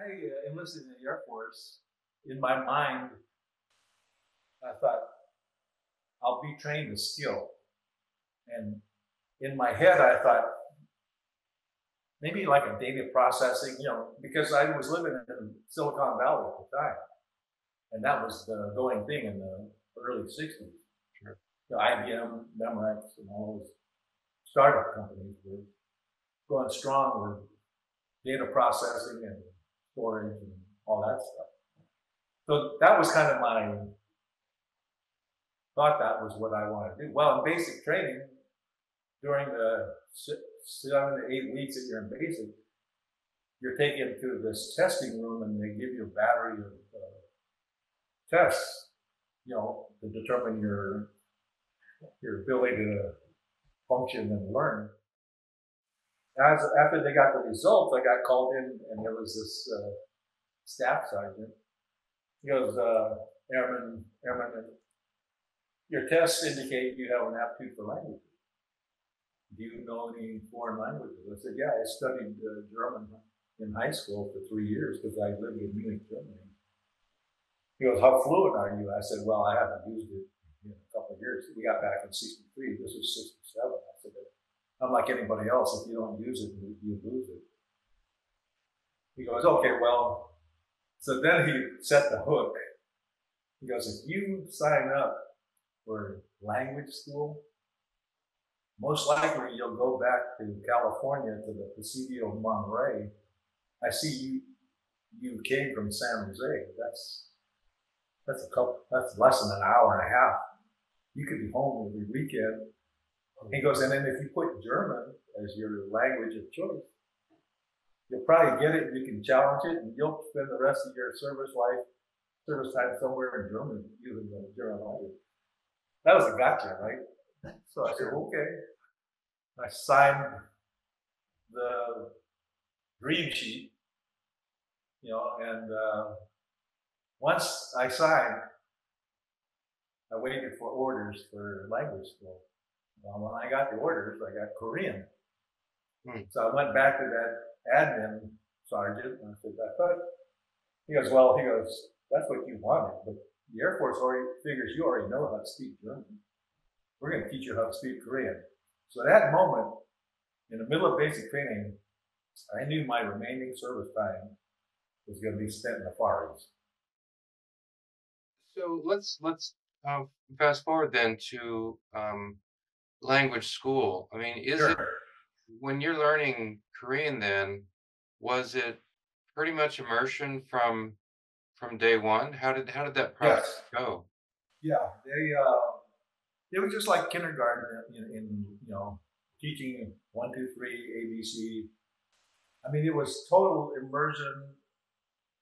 I uh, enlisted in the Air Force, in my mind, I thought, I'll be trained to skill. And in my head, I thought, maybe like a data processing, you know, because I was living in Silicon Valley at the time. And that was the going thing in the early 60s. Sure. The IBM, Memorex, and all those startup companies were going strong with data processing and storage and all that stuff. So that was kind of my thought that was what I wanted to do. Well, in basic training, during the seven to eight weeks that you're in basic, you're taken to this testing room and they give you a battery of uh, tests, you know, to determine your your ability to function and learn. As after they got the results, I got called in and there was this uh, staff sergeant. He goes, uh, Airman, Airman, your tests indicate you have an aptitude for language do you know any foreign languages? I said, yeah, I studied uh, German in high school for three years because I lived in Munich, Germany. He goes, how fluent are you? I said, well, I haven't used it in a couple of years. We got back in 63. This was 67. Unlike anybody else, if you don't use it, you, you lose it. He goes, okay, well, so then he set the hook. He goes, if you sign up for language school, most likely you'll go back to California to the Presidio Monterey. I see you you came from San Jose. That's that's a couple that's less than an hour and a half. You could be home every weekend. He goes, and then if you put German as your language of choice, you'll probably get it, you can challenge it, and you'll spend the rest of your service life, service time somewhere in Germany using the German language. That was a gotcha, right? So I said, okay. I signed the dream sheet, you know, and uh, once I signed, I waited for orders for language school. Well, when I got the orders, I got Korean. Hmm. So I went back to that admin sergeant and I said, I thought, he goes, well, he goes, that's what you wanted, but the Air Force already figures you already know how to speak German. We're going to teach you how to speak Korean. So at that moment, in the middle of basic training, I knew my remaining service time was going to be spent in the Far East. So let's let's uh, fast forward then to um, language school. I mean, is sure. it when you're learning Korean? Then was it pretty much immersion from from day one? How did how did that process yes. go? Yeah, they uh, it was just like kindergarten in, in you know teaching one two three ABC. I mean, it was total immersion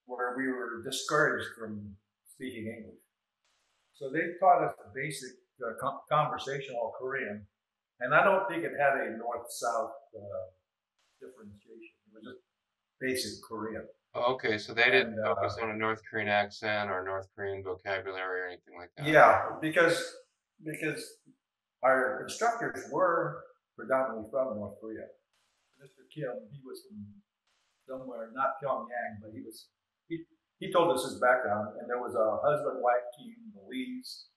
where we were discouraged from speaking English. So they taught us the basic uh, conversational Korean, and I don't think it had a north-south uh, differentiation. It was just basic Korean. Oh, okay, so they didn't and, uh, focus on a North Korean accent or North Korean vocabulary or anything like that. Yeah, because because our instructors were predominantly from North Korea. Mr. Kim, he was from somewhere, not Pyongyang, but he was, he, he told us his background, and there was a husband-wife team, Louise.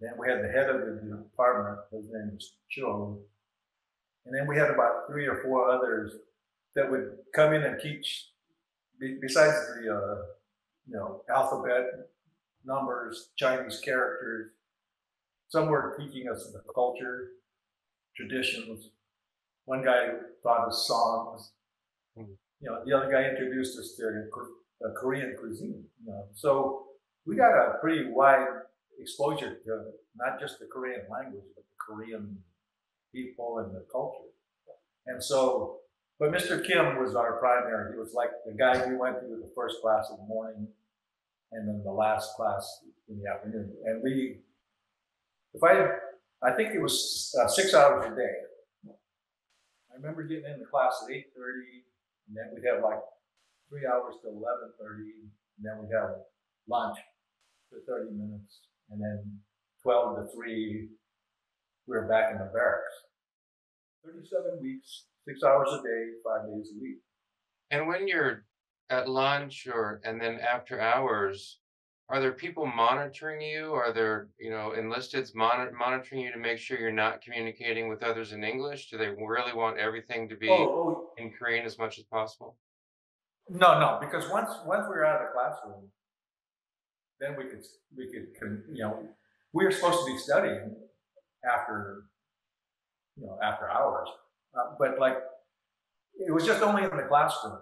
Then we had the head of the department, his name was Cho. And then we had about three or four others that would come in and teach, besides the, uh, you know, alphabet, numbers, Chinese characters, some were teaching us the culture, traditions. One guy taught us songs. Mm. You know, the other guy introduced us to uh, Korean cuisine. You know, so we got a pretty wide exposure to not just the Korean language, but the Korean people and the culture. And so, but Mr. Kim was our primary. He was like the guy we went to the first class in the morning and then the last class in the afternoon. And we if I, I think it was uh, six hours a day. I remember getting into class at 8.30, and then we'd have like three hours to 11.30, and then we'd have lunch for 30 minutes, and then 12 to 3, we were back in the barracks. 37 weeks, six hours a day, five days a week. And when you're at lunch or and then after hours, are there people monitoring you? Are there, you know, enlisteds monitor monitoring you to make sure you're not communicating with others in English? Do they really want everything to Oh, be oh, oh in Korean as much as possible? no, no, because once, once we were out of the classroom, then we could, we could, you know, we were supposed to be studying after, you know, after hours. Uh, but like, it was just only in the classroom.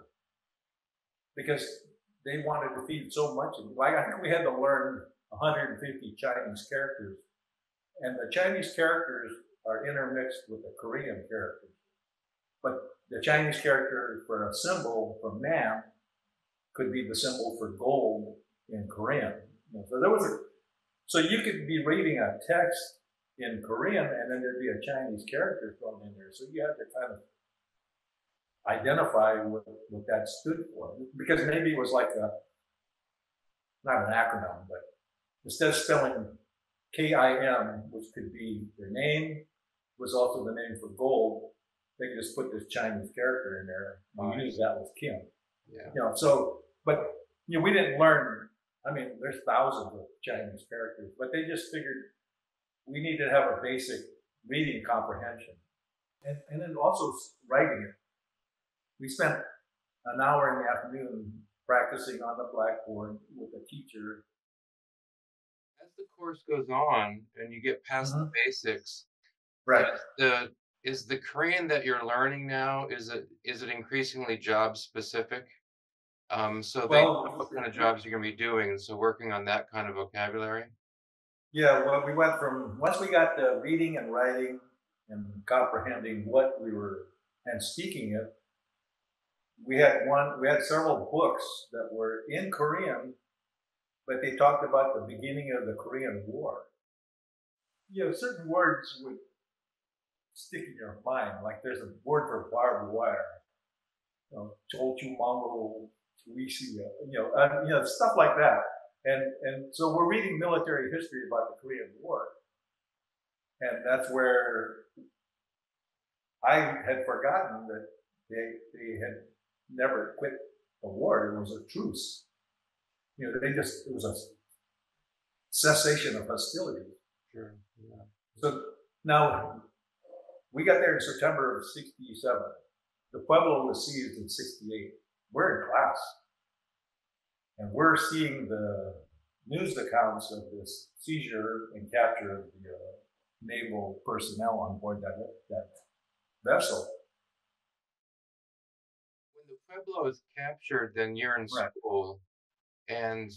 Because they wanted to feed so much. Like, I think we had to learn hundred and fifty Chinese characters. And the Chinese characters are intermixed with the Korean characters. But the Chinese character for a symbol for man could be the symbol for gold in Korean. So there was a, so you could be reading a text in Korean and then there'd be a Chinese character thrown in there. So you had to kind of identify what, what that stood for. Because maybe it was like a, not an acronym, but instead of spelling K-I-M, which could be their name, was also the name for gold, they could just put this Chinese character in there and use that was Kim. Yeah. You know, so, but, you know, we didn't learn, I mean, there's thousands of Chinese characters, but they just figured we need to have a basic reading comprehension. And, and then also writing it. We spent an hour in the afternoon practicing on the blackboard with a teacher. As the course goes on and you get past the Mhm. basics, Right. is the is the Korean that you're learning now, is it is it increasingly job specific? Um, so they know Well, what kind of jobs you're gonna be doing, and so working on that kind of vocabulary? Yeah, well, we went from, once we got the reading and writing and comprehending what we were, and speaking it, we had one, we had several books that were in Korean, but they talked about the beginning of the Korean War. You know, certain words would stick in your mind, like there's a word for barbed wire. You know, Chochumango, Tuisi, you know, uh, you know, stuff like that. And, and so we're reading military history about the Korean War. And that's where I had forgotten that they, they had never quit the war. It was a truce. You know, they just, it was a cessation of hostility. Sure. Yeah. So now, we got there in September of 67. The Pueblo was seized in 68. We're in class. And we're seeing the news accounts of this seizure and capture of the uh, naval personnel on board that, that vessel. When the Pueblo is captured, then you're in Right. school, and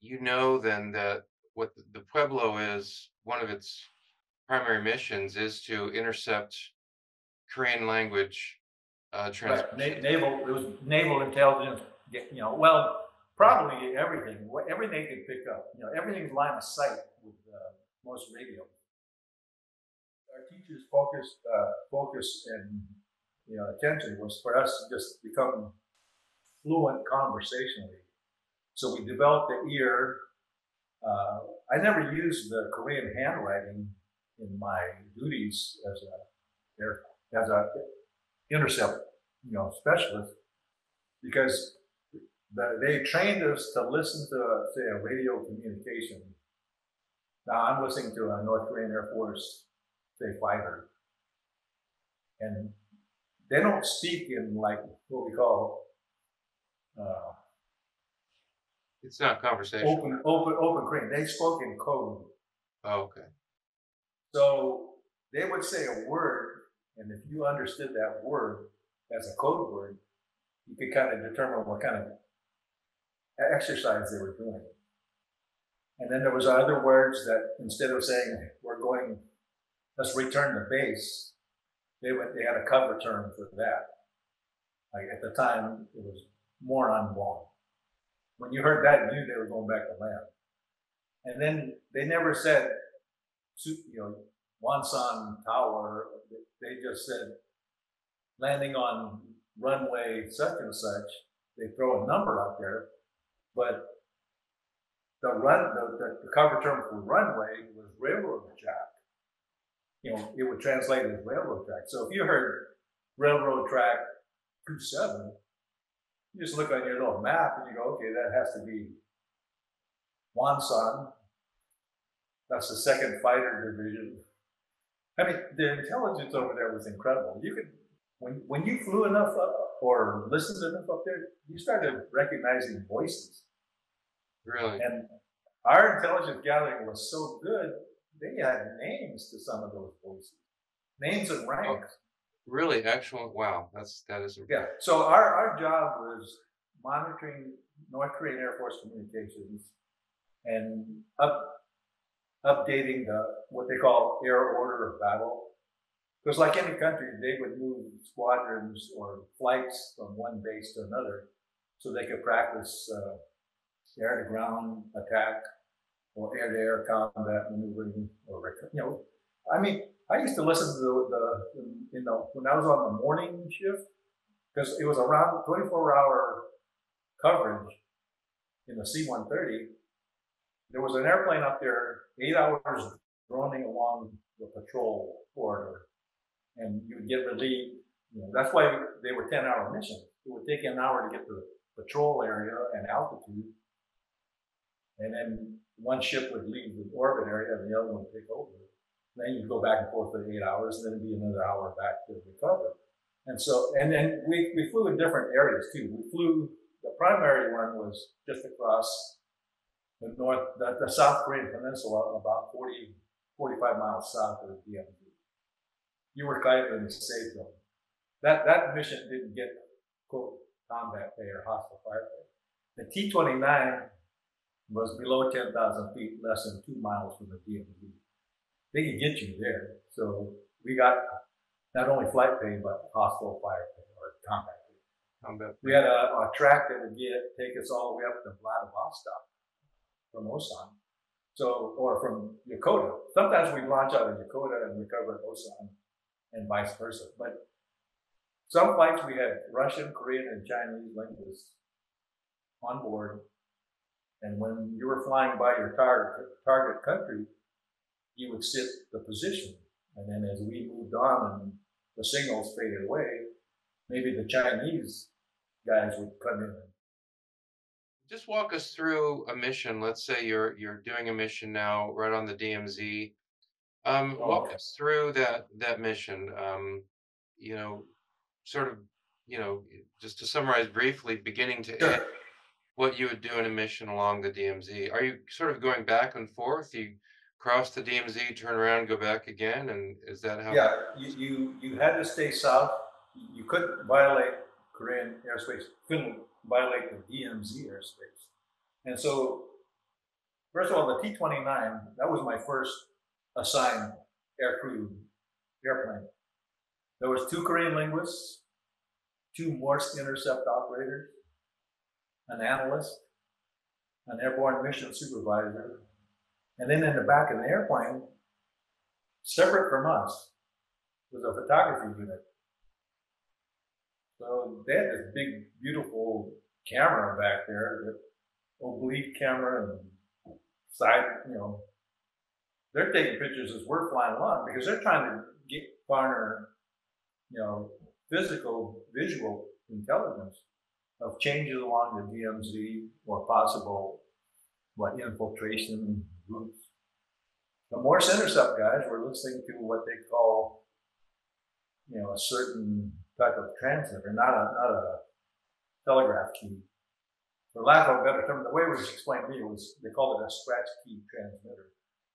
you know then that what the, the Pueblo is, one of its primary missions is to intercept Korean language uh, Right. Na- naval, it was naval intelligence, you know, well, probably everything, what- everything they could pick up, you know, everything's line of sight with uh, most radio. Our teachers' focus, uh, focus and, you know, attention was for us to just become fluent conversationally. So we developed the ear. Uh, I never used the Korean handwriting in my duties as a, as a intercept, you know, specialist, because the, they trained us to listen to, say, a radio communication. Now I'm listening to a North Korean Air Force, say, fighter, and they don't speak in like what we call uh, It's not conversation. open, open, open Korean. They spoke in code. Oh, okay. So they would say a word, and if you understood that word as a code word, you could kind of determine what kind of exercise they were doing. And then there was other words that instead of saying we're going, let's return the base, they went they had a cover term for that. Like at the time, it was more unborn. When you heard that, you knew they were going back to land. And then they never said you know, Wonsan Tower, they just said landing on runway such and such. They throw a number out there, but the run, the, the, cover term for runway was railroad track. You know, it would translate as railroad track. So if you heard railroad track 27, You just look on your little map and you go, okay, that has to be Wonsan. That's the second fighter division. I mean, the intelligence over there was incredible. You could, when, when you flew enough up or listened enough up there, you started recognizing voices. Really? And our intelligence gathering was so good, they had names to some of those voices, names and oh, ranks. Really? Actual? Wow. That's that is. Yeah. So our, our job was monitoring North Korean Air Force communications and up, updating the what they call air order of battle. Because like any country, they would move squadrons or flights from one base to another, so they could practice uh, air to ground attack or air to air combat maneuvering or you know. I mean, I used to listen to the, the you know when I was on the morning shift because it was around 24 hour coverage in the C-130. There was an airplane up there, eight hours droning along the patrol corridor, and you would get relieved. You know, that's why they were 10 hour missions. It would take an hour to get to the patrol area and altitude. And then one ship would leave the orbit area and the other one would take over. Then you'd go back and forth for eight hours, and then it'd be another hour back to recover. And so, and then we, we flew in different areas too. We flew, the primary one was just across the north, the, the South Korean peninsula, about 40, 45 miles south of the DMZ. You were kind of in the safe zone. That, that mission didn't get, quote, combat pay or hostile fire pay. The T-29 was below 10,000 feet, less than two miles from the DMZ. They can get you there. So we got not only flight pay, but hostile fire pay or combat pay. Combat. We had a, a track that would get take us all the way up to Vladivostok from Osan. So, or from Yokota. Sometimes we launch out of Yokota and recover at Osan and vice versa. But some flights we had Russian, Korean, and Chinese linguists on board. And when you were flying by your target, target country, you would sit the position. And then as we moved on and the signals faded away, maybe the Chinese guys would come in. Just walk us through a mission. Let's say you're you're doing a mission now right on the DMZ. Um, walk Okay. us through that that mission. Um, you know, sort of, you know, just to summarize briefly, beginning to end, what you would do in a mission along the DMZ. Are you sort of going back and forth? You cross the DMZ, turn around, go back again, and is that how? Yeah, you, you, you had to stay south. You couldn't violate Korean airspace, couldn't violate the DMZ airspace. And so, first of all, the T 29, that was my first assigned aircrew airplane. There was two Korean linguists, two Morse intercept operators, an analyst, an airborne mission supervisor, and then in the back of the airplane, separate from us, was a photography unit. So they had this big, beautiful camera back there, the oblique camera and side, you know. They're taking pictures as we're flying along because they're trying to get garner, you know, physical, visual intelligence of changes along the DMZ or possible what infiltration routes. The Morse intercept guys were listening to what they call, you know, a certain type of transmitter, not a not a telegraph key. For lack of a better term, the way it was explained to me was they called it a scratch key transmitter.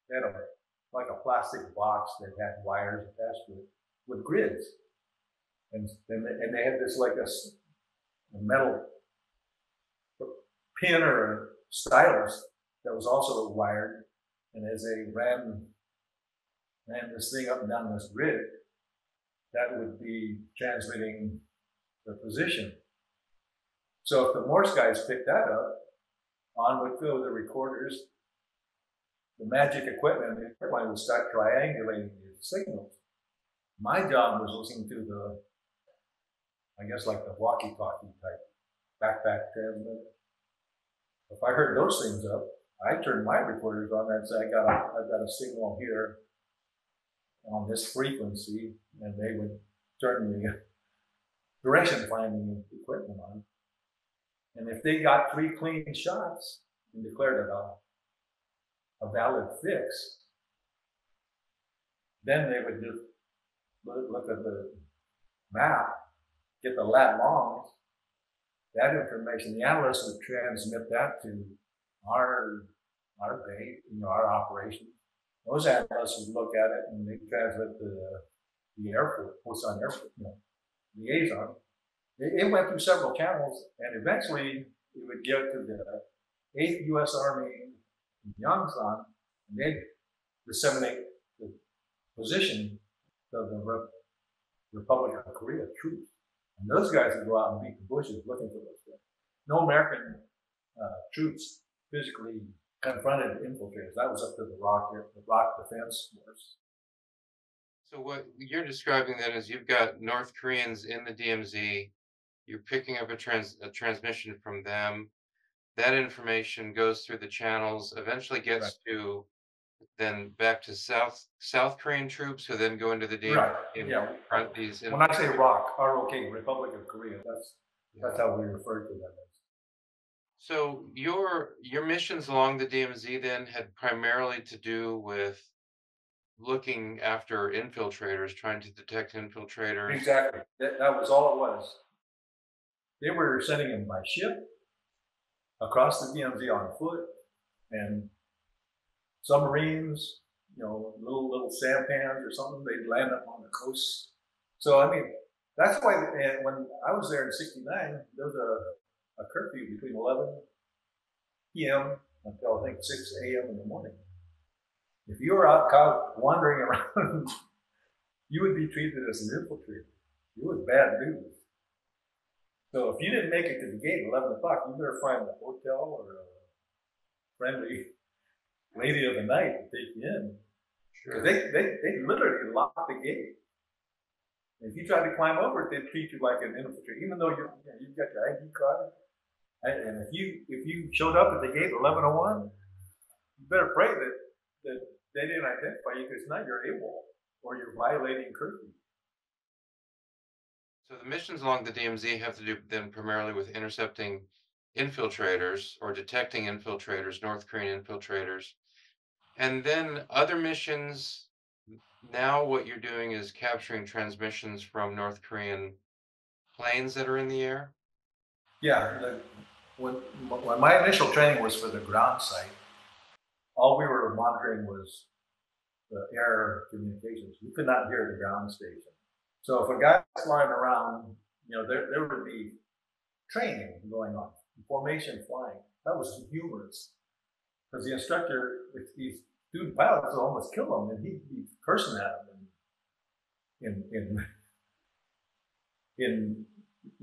They had a like a plastic box that had wires attached to it with grids, and and they, and they had this like a metal pin or a stylus that was also wired, and as they ran ran this thing up and down this grid, that would be transmitting the position. So if the Morse guys picked that up, on would go the recorders, the magic equipment, the airplane would start triangulating the signals. My job was listening to the, I guess like the walkie-talkie type backpack transmitter. If I heard those things up, I turned my recorders on and said, I got a, I got a signal here on this frequency, and they would the direction finding equipment on. And if they got three clean shots and declared it a, a valid fix, then they would just look, at the map, get the lat longs, that information, the analyst would transmit that to our our base, you know, our operation. Those would look at it and they transmit to the, the airport, Busan Airport, you know, liaison. It, it went through several channels and eventually it would get to the 8th U.S. Army in Yongsan and they disseminate the position of the Re- Republic of Korea troops. And those guys would go out and beat the bushes looking for those things. No American uh, troops physically confronted infiltrators. That was up to the rock, the ROC Defense Force. So what you're describing then is you've got North Koreans in the DMZ, you're picking up a trans a transmission from them. That information goes through the channels, eventually gets Right. to then back to South South Korean troops who then go into the DMZ Right, yeah. front these. When I say ROC, ROK, Republic of Korea, that's that's how we refer to them. So your your missions along the DMZ then had primarily to do with looking after infiltrators, trying to detect infiltrators. Exactly. That, that was all it was. They were sending them by ship across the DMZ on foot and submarines, you know, little little sampans or something. They'd land up on the coast. So I mean, that's why. And when I was there in '69, there was a, a curfew between 11 p.m. until I think 6 a.m. in the morning. If you were out caught wandering around, you would be treated as an infiltrator. You was bad news. So if you didn't make it to the gate at 11 o'clock, you better find a hotel or a friendly lady of the night to take you in. 'Cause They, they, they literally lock the gate. And if you try to climb over it, they treat you like an infiltrator, even though you're, you know, you've got your ID card. And, and if you if you showed up at the gate at 11:01, you better pray that that they didn't identify you because now you're AWOL or you're violating curfew. So the missions along the DMZ have to do then primarily with intercepting infiltrators or detecting infiltrators, North Korean infiltrators. And then other missions, now what you're doing is capturing transmissions from North Korean planes that are in the air. Yeah, the, when, when my initial training was for the ground site, all we were monitoring was the air communications. We could not hear the ground station. So if a guy was flying around, you know, there, there would be training going on, formation flying. That was humorous. Because the instructor, if these student pilots would almost kill him, and he'd be cursing at him in, in, in, in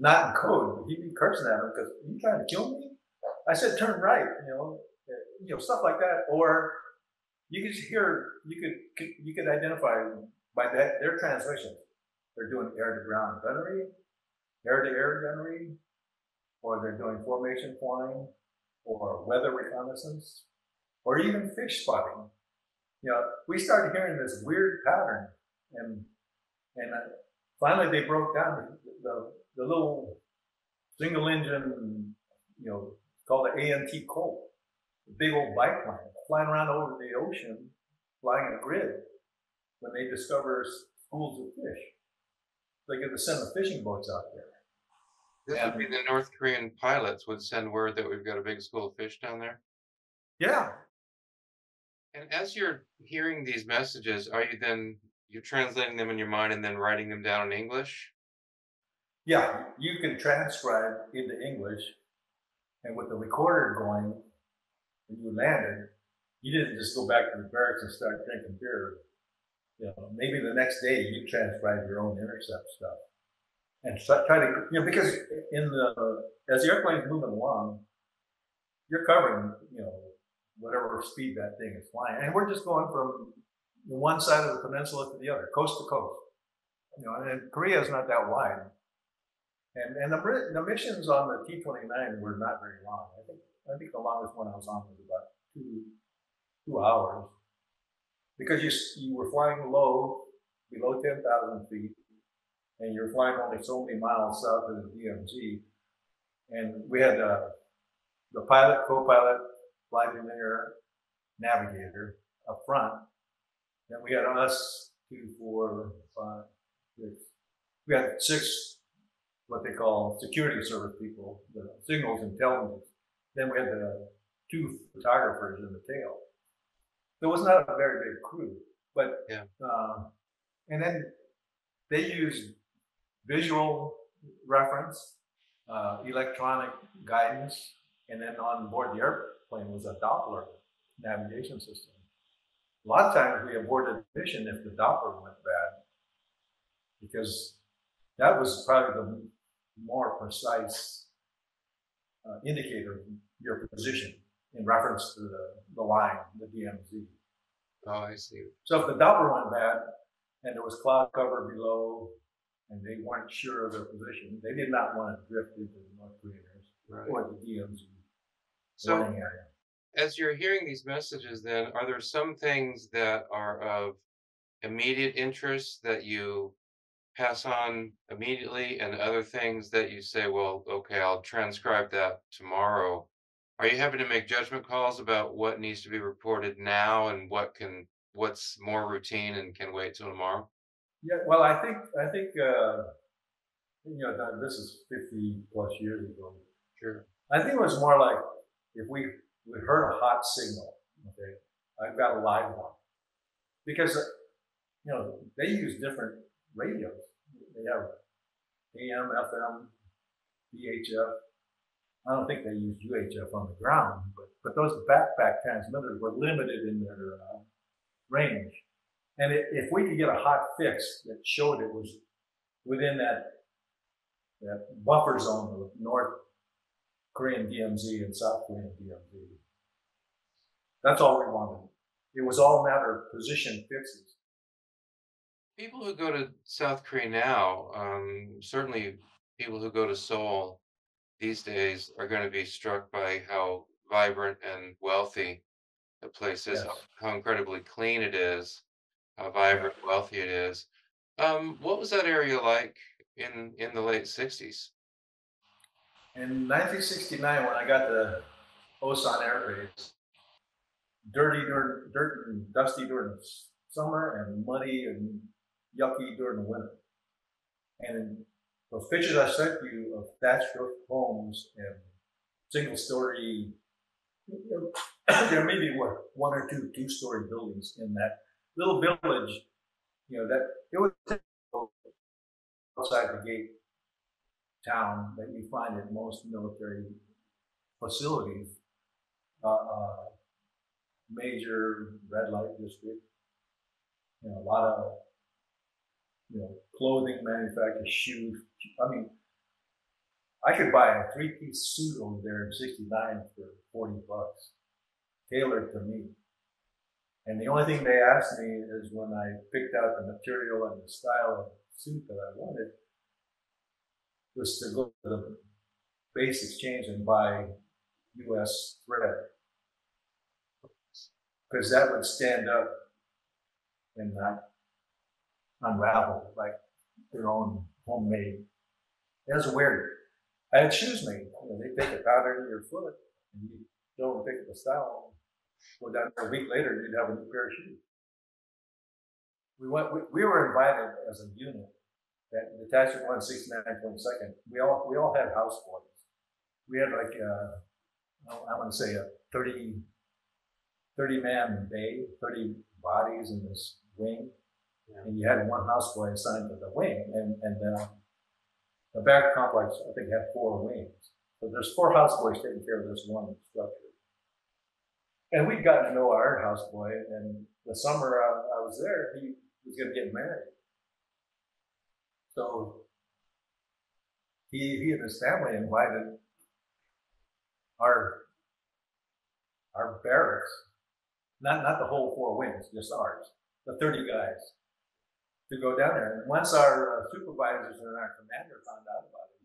not in code, but he'd be cursing at him because you trying to kill me? I said turn right, you know, you know stuff like that. Or you could hear, you could you could identify by that their transmission. They're doing air to ground gunnery, air to air gunnery, or they're doing formation flying, or weather reconnaissance, or even fish spotting. You know, we started hearing this weird pattern, and and uh, finally they broke down the, the, the little single engine, you know, called the AN-2 Colt, the big old biplane flying around over the ocean, flying in a grid when they discover schools of fish. They get to send the fishing boats out there. This would be the North Korean pilots would send word that we've got a big school of fish down there. Yeah, And as you're hearing these messages, are you then you're translating them in your mind and then writing them down in English? Yeah, you can transcribe into English, and with the recorder going, when you landed, you didn't just go back to the barracks and start drinking beer. You know, maybe the next day you transcribe your own intercept stuff, and try to, you know, because in the as the airplane's moving along, you're covering, you know, whatever speed that thing is flying, and we're just going from one side of the peninsula to the other, coast to coast. You know, and Korea is not that wide. And and the, the missions on the T twenty nine were not very long. I think I think the longest one I was on was about two two hours because you you were flying low, below ten thousand feet, and you're flying only so many miles south of the DMZ, And we had, uh, the pilot, co-pilot, flight engineer, navigator up front. Then we had us, two, four, five, six. We had six, what they call security service people, the signals intelligence. Then we had the two photographers in the tail. So it was not a very big crew, but, Yeah. uh, and then they used visual reference, uh, electronic guidance, and then on board the airplane was a Doppler navigation system. A lot of times we aborted mission if the Doppler went bad, because that was probably the more precise uh, indicator of your position in reference to the, the line, the DMZ. Oh, I see. So if the Doppler went bad and there was cloud cover below and they weren't sure of their position, they did not want to drift into the North Korean Right. or the DMZ So area. as you're hearing these messages, then are there some things that are of immediate interest that you pass on immediately and other things that you say, well, okay, I'll transcribe that tomorrow? Are you having to make judgment calls about what needs to be reported now and what can, what's more routine and can wait till tomorrow? Yeah, well, I think, I think, uh, you know, that- this is fifty plus years ago. Sure. I think it was more like if we, we heard a hot signal, okay, I've got a live one. Because, uh, you know, they use different radios. They have AM, FM, VHF. I don't think they use UHF on the ground, but, but those backpack transmitters were limited in their uh, range. And i if we could get a hot fix that showed it was within that, that buffer zone of North Korean DMZ and South Korean DMZ. That's all we wanted. It was all a matter of position fixes. People who go to South Korea now, um, certainly people who go to Seoul these days are going to be struck by how vibrant and wealthy the place is, how, Yes. how incredibly clean it is, how vibrant, and wealthy it is. Um, what was that area like in in the late '60s? In 1969, when I got the Osan Air Base, dirty during, dirt and dusty during the summer and muddy and yucky during the winter. And those pictures I sent you of thatched roof homes and single story, there may be what, one or two two story buildings in that little village, you know, that it was outside the gate town that you find at most military facilities. Uh, uh, major red light district, you know, a lot of, you know, clothing manufacturers, shoes. I mean, I could buy a three-piece suit over there in '69 for forty bucks, tailored to me. And the only thing they asked me is when I picked out the material and the style of the suit that I wanted, was to go to the base exchange and buy U.S. thread. Because that would stand up and not unravel like their own homemade. Was weird. I had shoes made. You know, they take a pattern into your foot and you and pick up the style. Go down a week later, you'd have a new pair of shoes. We went. We, we were invited as a unit that detachment one sixty nine point second, we all we all had house boys. We had like uh, I want to say a 30, 30 man bay, thirty bodies in this wing. And you had one houseboy assigned to the wing, and and uh, the back complex I think had four wings. So there's four houseboys taking care of this one structure. And we'd gotten to know our houseboy, and the summer I, I was there, he was going to get married. So he, he and his family invited our our barracks, not not the whole four wings, just ours, the thirty guys, to go down there. And once our uh, supervisors and our commander found out about it,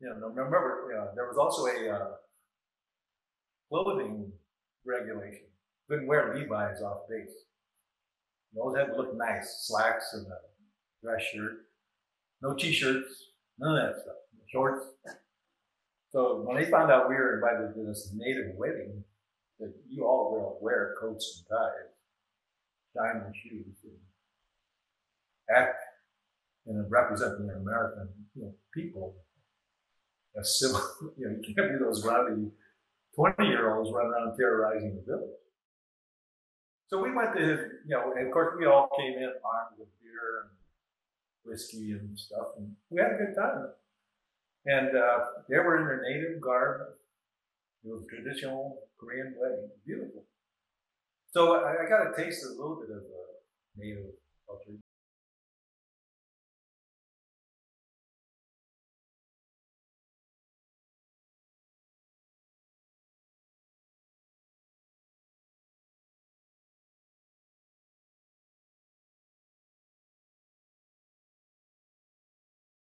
you know, remember, you know, there was also a uh, clothing regulation. Couldn't wear Levi's off base. Those had to look nice, slacks and a dress shirt. No t-shirts, none of that stuff. No Shorts. So when they found out we were invited to this native wedding, that you all will wear coats and ties, diamond shoes, and act and represent the American you know, people as civil. You know, you can't be those rowdy twenty-year-olds running around terrorizing the village. So we went to his, you know, and of course we all came in armed with beer and whiskey and stuff, and we had a good time. And uh, they were in their native garb. It was a traditional Korean wedding, beautiful. So I, I got a taste of a little bit of uh, native culture.